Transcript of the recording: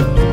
Bye.